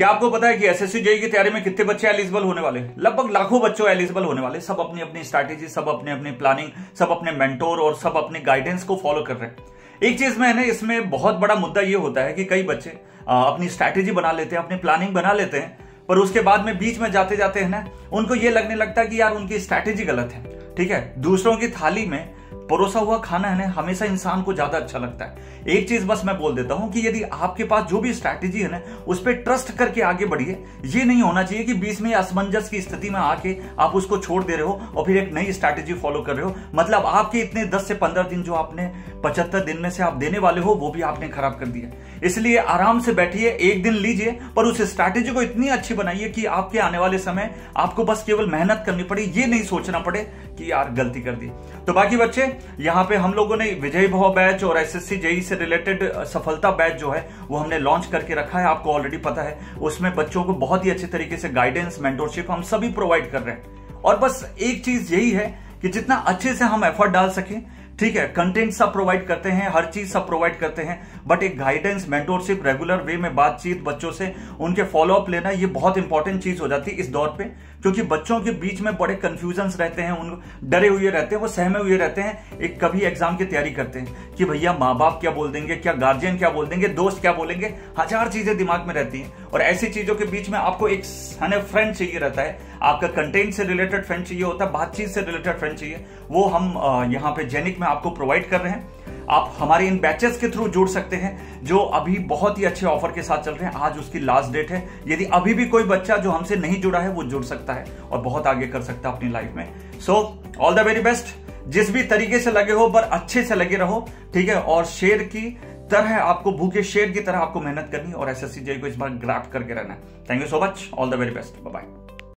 क्या आपको पता है कि एसएससी जेई की तैयारी में कितने बच्चे एलिजिबल होने वाले? लगभग लाखों बच्चों एलिजिबल होने वाले। सब अपनी अपनी स्ट्रैटेजी सब अपने अपनी प्लानिंग सब अपने मेंटोर और सब अपने गाइडेंस को फॉलो कर रहे हैं। एक चीज़ में है ना, इसमें बहुत बड़ा मुद्दा ये होता है कि कई बच्चे अपनी स्ट्रैटेजी बना लेते हैं, अपनी प्लानिंग बना लेते हैं, पर उसके बाद में बीच में जाते जाते हैं ना, उनको ये लगने लगता है कि यार उनकी स्ट्रैटेजी गलत है। ठीक है? दूसरों की थाली में परोसा हुआ खाना है ना, हमेशा इंसान को ज़्यादा अच्छा लगता है। एक चीज़ बस मैं बोल देता हूँ कि यदि आपके पास जो भी स्ट्रैटेजी है ना, उस पर ट्रस्ट करके आगे बढ़िए। ये नहीं होना चाहिए कि बीच में असमंजस की स्थिति में आके आप उसको छोड़ दे रहे हो और फिर एक नई स्ट्रैटेजी फॉलो कर रहे हो। मतलब आपके इतने दस से पंद्रह दिन जो आपने, पचहत्तर दिन में से आप देने वाले हो, वो भी आपने खराब कर दिया इसलिए आराम से बैठिए, एक दिन लीजिए, पर उस स्ट्रैटेजी को इतनी अच्छी बनाइए कि आपके आने वाले समय आपको बस केवल मेहनत करनी पड़े, ये नहीं सोचना पड़े कि यार गलती कर दी। तो बाकी बच्चे यहाँ पे हम लोगों ने विजय भव बैच और एसएससी जेई से रिलेटेड सफलता बैच जो है, वो हमने लॉन्च करके रखा है, आपको ऑलरेडी पता है। उसमें बच्चों को बहुत ही अच्छे तरीके से गाइडेंस मेंटोरशिप हम सभी प्रोवाइड कर रहे हैं। और बस एक चीज़ यही है कि जितना अच्छे से हम एफर्ट डाल सकें ठीक है कंटेंट सब प्रोवाइड करते हैं, हर चीज़ सब प्रोवाइड करते हैं बट एक गाइडेंस मेंटोरशिप रेगुलर वे में बातचीत बच्चों से, उनके फॉलोअप लेना, ये बहुत इंपॉर्टेंट चीज़ हो जाती है इस दौर पे, क्योंकि बच्चों के बीच में बड़े कंफ्यूजन रहते हैं, उन, डरे हुए रहते हैं, वो सहमे हुए रहते हैं, एक कभी एग्ज़ाम की तैयारी करते हैं, कि भैया माँ बाप क्या बोल देंगे, क्या गार्जियन क्या बोल देंगे, दोस्त क्या बोलेंगे, हज़ार चीज़ें दिमाग में रहती हैं और ऐसी चीज़ों के बीच में आपको एक फ्रेंड चाहिए रहता है। आपका कंटेंट से रिलेटेड फ्रेंड चाहिए होता है, बातचीत से रिलेटेड फ्रेंड चाहिए। वो हम यहाँ पे जेनिक में आपको प्रोवाइड कर रहे हैं। आप हमारे इन बैचेस के थ्रू जुड़ सकते हैं, जो अभी बहुत ही अच्छे ऑफ़र के साथ चल रहे हैं। आज उसकी लास्ट डेट है। यदि अभी भी कोई बच्चा जो हमसे नहीं जुड़ा है, वो जुड़ सकता है और बहुत आगे कर सकता है अपनी लाइफ में। So all the very best जिस भी तरीके से लगे हो, पर अच्छे से लगे रहो, ठीक है? और शेयर की तरह आपको, भूखे शेर की तरह आपको मेहनत करनी और एसएससी जे को इस बार ग्राफ्ट करके रहना है। Thank you so much all the very best bye